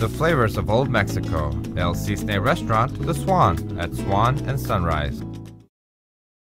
The flavors of Old Mexico. El Cisne Restaurant, The Swan, at Swan and Sunrise.